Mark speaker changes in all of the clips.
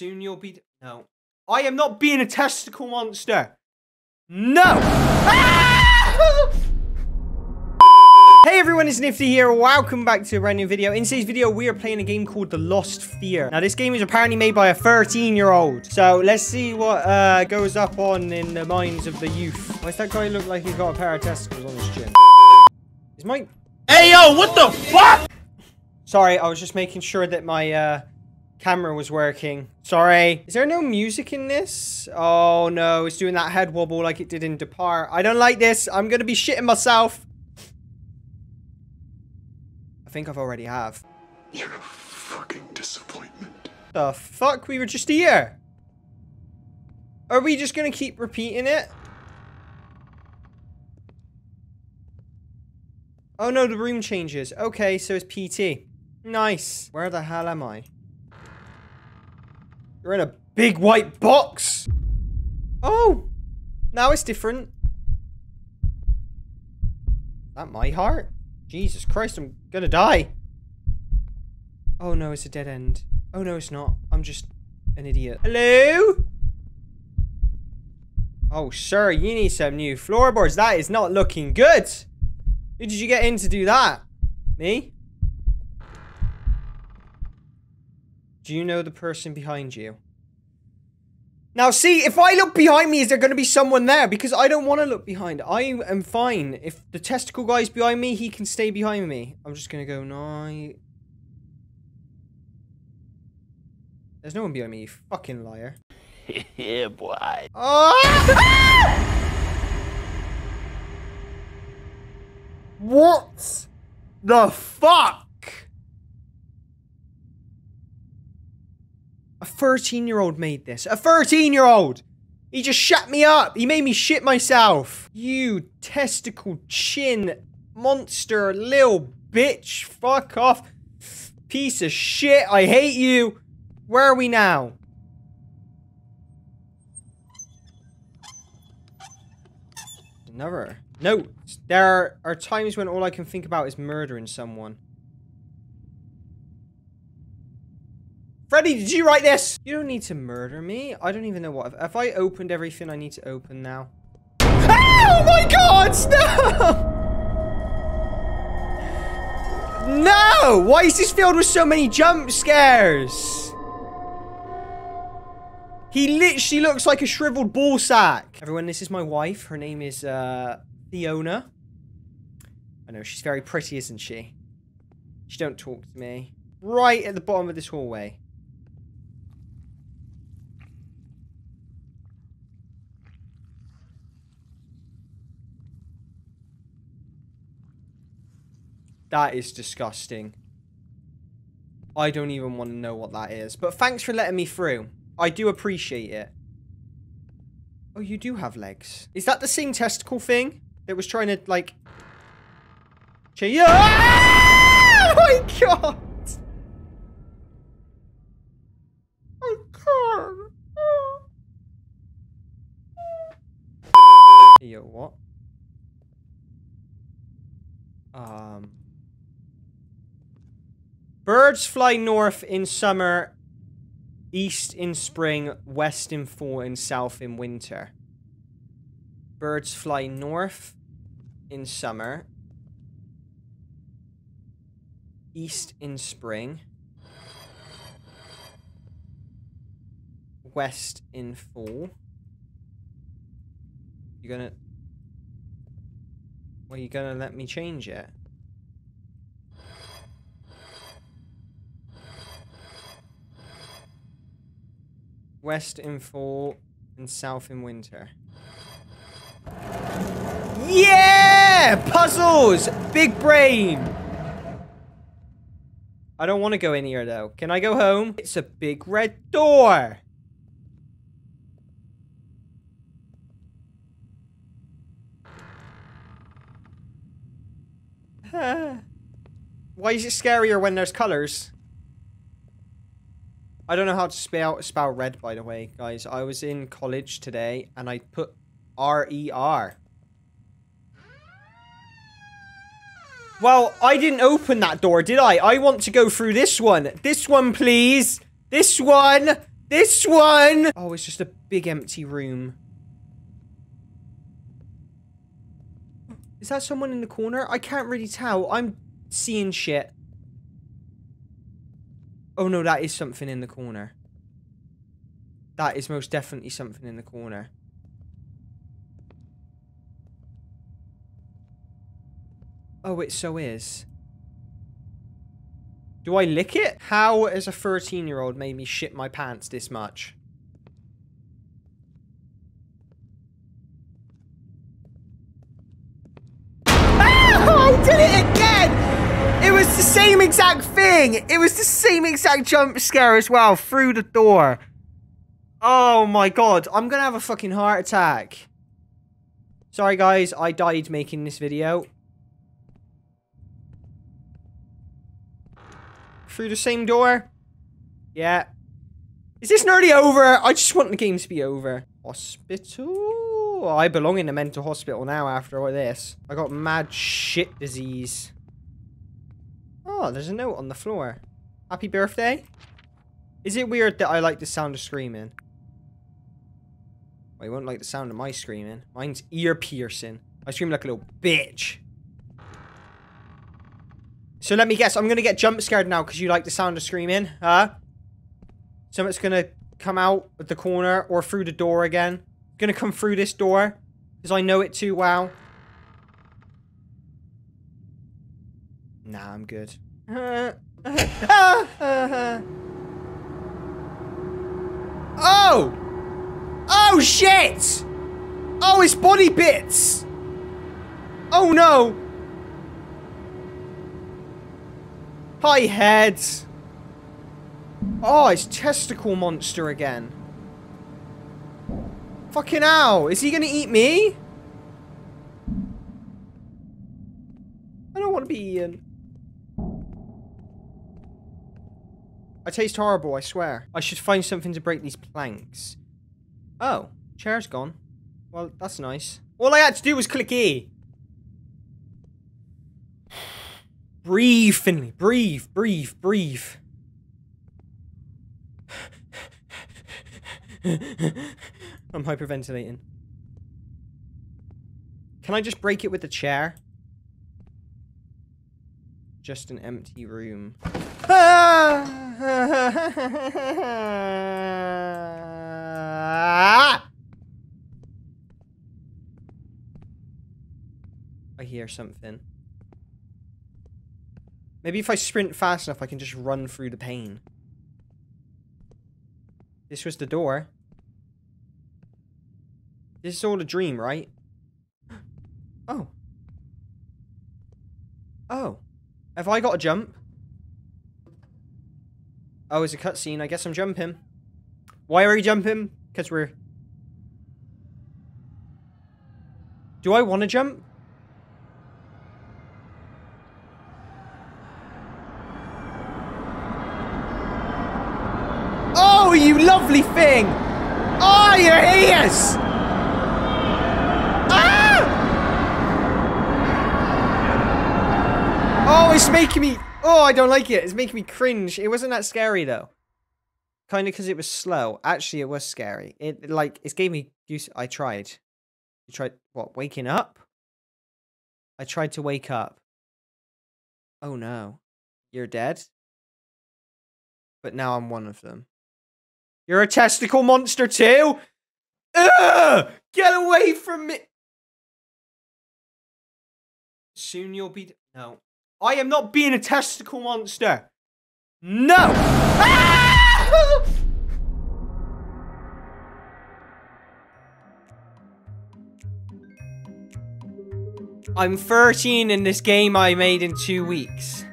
Speaker 1: Soon you'll be. No. I am not being a testicle monster. No! Hey everyone, it's Niifty here. Welcome back to a brand new video. In today's video, we are playing a game called The Lost Fear. Now, this game is apparently made by a 13-year-old. So, let's see what uh, goes up on in the minds of the youth. Why does that guy look like he's got a pair of testicles on his chin? Is my...
Speaker 2: Hey, yo, what the fuck?
Speaker 1: Sorry, I was just making sure that my uh, camera was working. Sorry. Is there no music in this? Oh, no. It's doing that head wobble like it did in Depart. I don't like this. I'm going to be shitting myself. I think I've already have.
Speaker 3: You're a fucking disappointment.
Speaker 1: The fuck? We were just here. Are we just gonna keep repeating it? Oh no, the room changes. Okay, so it's PT. Nice. Where the hell am I? You're in a big white box. Oh, now it's different. Is that my heart? Jesus Christ, I'm gonna die. Oh no, it's a dead end. Oh no, it's not. I'm just an idiot. Hello? Oh, sir, you need some new floorboards. That is not looking good. Who did you get in to do that? Me? Do you know the person behind you? Now, see, if I look behind me, is there going to be someone there? Because I don't want to look behind. I am fine. If the testicle guy's behind me, he can stay behind me. I'm just going to go, no. There's no one behind me, you fucking liar.
Speaker 2: yeah, boy.
Speaker 1: Oh! what the fuck? A 13 year old made this. A 13 year old! He just shut me up. He made me shit myself. You testicle chin monster little bitch. Fuck off. Piece of shit. I hate you. Where are we now? Another. No. There are times when all I can think about is murdering someone. Freddy, did you write this? You don't need to murder me. I don't even know what. Have I opened everything I need to open now? Oh my god! No! No! Why is this filled with so many jump scares? He literally looks like a shriveled ball sack. Everyone, this is my wife. Her name is, uh, Fiona. I know, she's very pretty, isn't she? She don't talk to me. Right at the bottom of this hallway. That is disgusting. I don't even want to know what that is. But thanks for letting me through. I do appreciate it. Oh, you do have legs. Is that the same testicle thing? That was trying to, like... Yeah! Oh my god! I can't. Yo, what? Um... Birds fly north in summer, east in spring, west in fall, and south in winter. Birds fly north in summer, east in spring, west in fall. You're gonna... Well, you gonna let me change it? West in fall, and south in winter. Yeah! Puzzles! Big brain! I don't want to go in here, though. Can I go home? It's a big red door! Why is it scarier when there's colors? I don't know how to spell spell red, by the way, guys. I was in college today, and I put R-E-R. Well, I didn't open that door, did I? I want to go through this one. This one, please. This one. This one! Oh, it's just a big empty room. Is that someone in the corner? I can't really tell. I'm seeing shit. Oh no, that is something in the corner. That is most definitely something in the corner. Oh, it so is. Do I lick it? How, as a 13-year-old, made me shit my pants this much? The same exact thing! It was the same exact jump scare as well, through the door. Oh my god, I'm gonna have a fucking heart attack. Sorry guys, I died making this video. Through the same door? Yeah. Is this nearly over? I just want the game to be over. Hospital? I belong in a mental hospital now after all this. I got mad shit disease. Oh, there's a note on the floor. Happy birthday? Is it weird that I like the sound of screaming? Well, you won't like the sound of my screaming. Mine's ear piercing. I scream like a little bitch. So let me guess, I'm gonna get jump scared now because you like the sound of screaming, huh? Something's gonna come out of the corner or through the door again. Gonna come through this door because I know it too well. Nah, I'm good. oh! Oh shit! Oh, it's body bits! Oh no! Hi, heads. Oh, it's Testicle Monster again. Fucking hell. Is he gonna eat me? I don't want to be eaten. I taste horrible, I swear. I should find something to break these planks. Oh, chair's gone. Well, that's nice. All I had to do was click E. Breathe, Finley. Breathe, breathe, breathe. I'm hyperventilating. Can I just break it with the chair? Just an empty room. Ah! I hear something. Maybe if I sprint fast enough, I can just run through the pain. This was the door. This is all a dream, right? Oh. Oh. Have I got a jump? Oh, it's a cutscene. I guess I'm jumping. Why are we jumping? Because we're... Do I want to jump? Oh, you lovely thing! Oh, your ears! Ah! Oh, it's making me... Oh, I don't like it. It's making me cringe. It wasn't that scary, though. Kind of because it was slow. Actually, it was scary. It, like, it gave me... Use I tried. You tried... What, waking up? I tried to wake up. Oh, no. You're dead? But now I'm one of them. You're a testicle monster too? Ugh! Get away from me! Soon you'll be... No. I am not being a testicle monster! No! Ah! I'm 13 in this game I made in two weeks.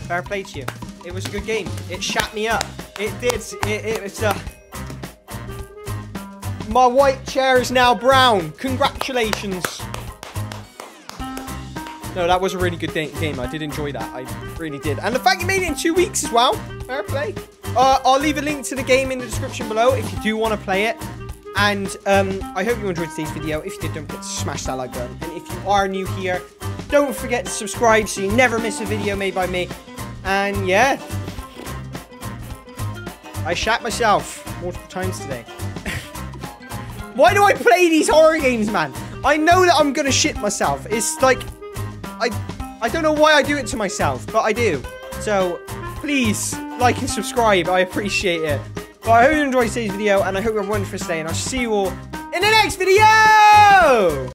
Speaker 1: Fair play to you. It was a good game. It shut me up. It did. It, it was, uh... My white chair is now brown. Congratulations. No, that was a really good game. I did enjoy that. I really did. And the fact you made it in two weeks as well. Fair play. Uh, I'll leave a link to the game in the description below if you do want to play it. And um, I hope you enjoyed today's video. If you did, don't forget to smash that like button. And if you are new here, don't forget to subscribe so you never miss a video made by me. And yeah, I shat myself multiple times today. Why do I play these horror games, man? I know that I'm gonna shit myself. It's like, I, I don't know why I do it to myself, but I do. So, please, like and subscribe. I appreciate it. But I hope you enjoyed today's video, and I hope you have a wonderful day, and I'll see you all in the next video!